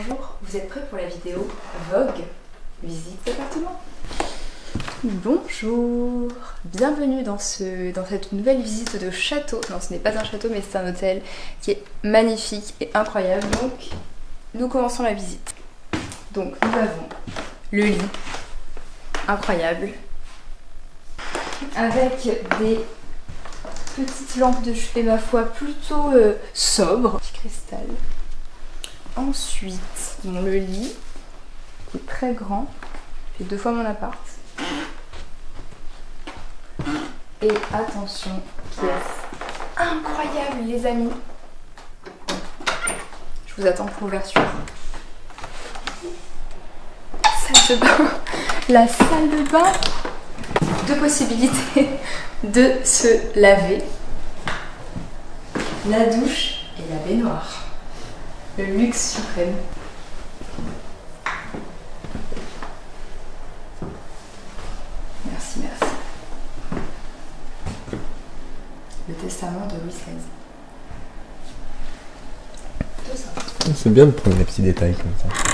bonjour, vous êtes prêts pour la vidéo Vogue Visite d'appartement Bonjour, bienvenue dans, ce, dans cette nouvelle visite de château. Non, ce n'est pas un château, mais c'est un hôtel qui est magnifique et incroyable. Donc, nous commençons la visite. Donc, nous avons le lit, incroyable, avec des petites lampes de chevet, ma foi, plutôt euh, sobres. Petit cristal. Ensuite, le lit, qui est très grand, fait deux fois mon appart. Et attention, pièce incroyable les amis. Je vous attends pour l'ouverture. Salle de bain. La salle de bain. Deux possibilités de se laver. La douche et la baignoire. Le luxe suprême. Merci, merci. Le testament de Louis XVI. Tout ça. C'est bien de prendre les petits détails comme ça.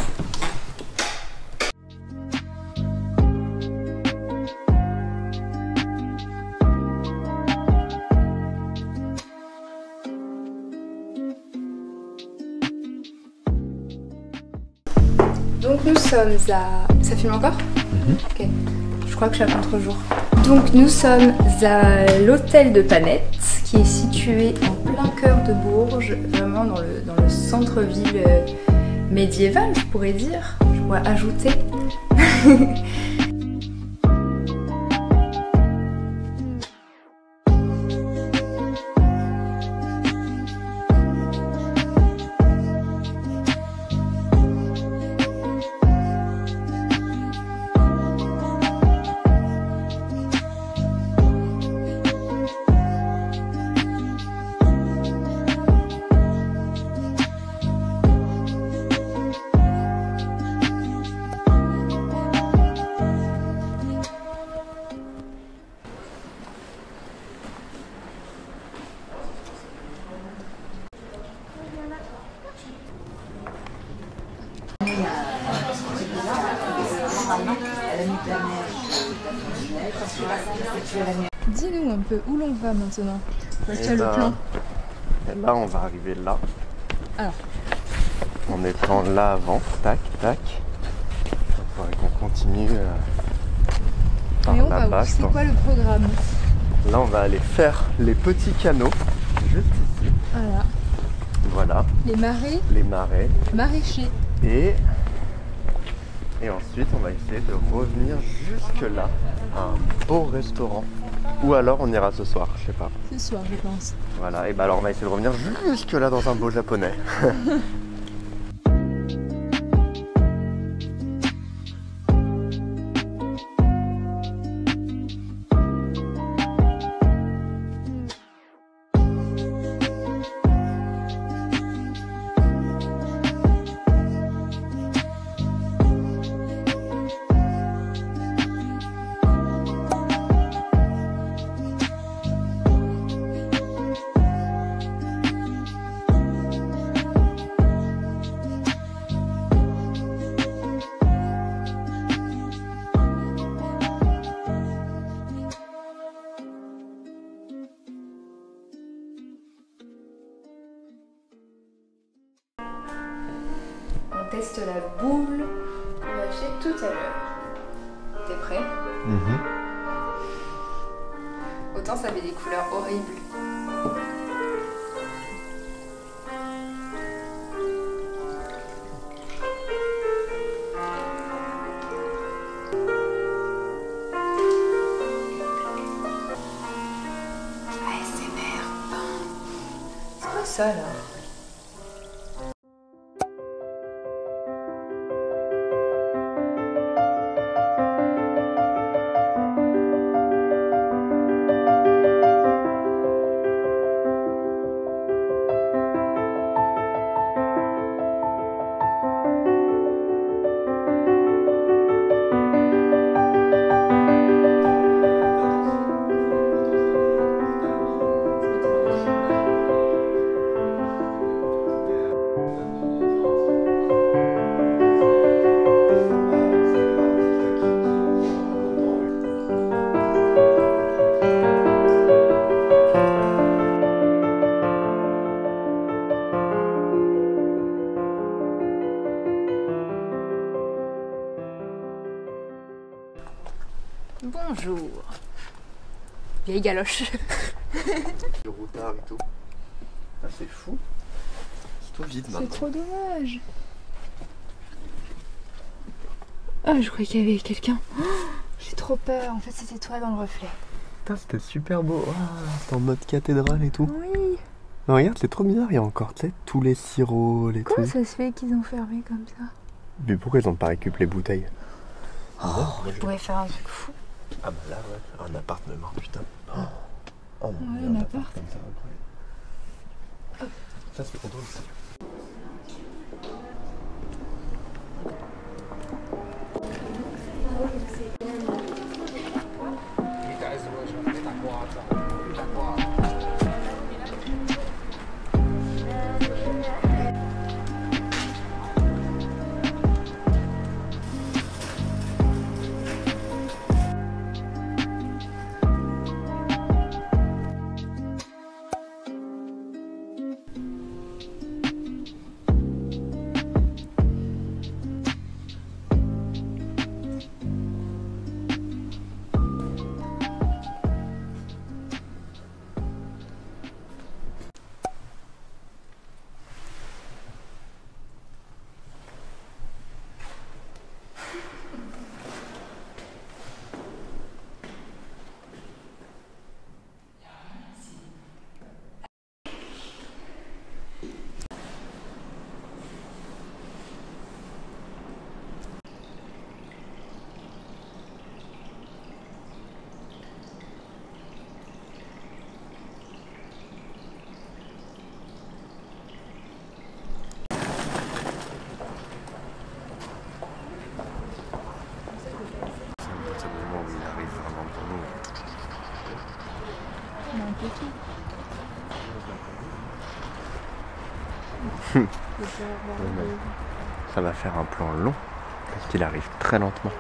Donc nous sommes à... Ça filme encore Mhm. Ok. Je crois que je suis à contre-jour. Donc nous sommes à l'hôtel de Panette, qui est situé en plein cœur de Bourges, vraiment dans le, dans le centre-ville euh, médiéval, je pourrais dire. Je pourrais ajouter. Dis-nous un peu où l'on va maintenant. Et là, et là, on va arriver là. Alors. En étant là avant, tac, tac. Il faudrait qu'on continue euh, par Et on va où C'est quoi le programme. Là, on va aller faire les petits canaux, juste ici. Voilà. Voilà, Les marais les marais. maraîchers. Et, et ensuite, on va essayer de revenir jusque là, à un beau restaurant. Ou alors, on ira ce soir, je sais pas. Ce soir, je pense. Voilà, et bah alors on va essayer de revenir jusque là dans un beau japonais. On teste la boule qu'on a acheté tout à l'heure. T'es prêt Autant ça avait des couleurs horribles. C'est quoi ça là? Bonjour. Vieille galoche. Le routard et tout. Ah, c'est fou. C'est tout vide maintenant. trop dommage. Ah, je croyais qu'il y avait quelqu'un. Oh, J'ai trop peur. En fait, c'était toi dans le reflet. Putain, c'était super beau. C'est en mode cathédrale et tout. Oui. Non, regarde, c'est trop bizarre. Il y a encore, tu sais, tous les sirops, les Comment trucs. ça se fait qu'ils ont fermé comme ça? Mais pourquoi ils ont pas récupéré les bouteilles? Oh, je pourrais faire un truc fou. Ah bah là, ouais, un appartement, putain. Oh, oh mon Ouais, Dieu, un un appart. appart comme ça, incroyable. Ça, c'est content aussi. Ça va faire un plan long parce qu'il arrive très lentement.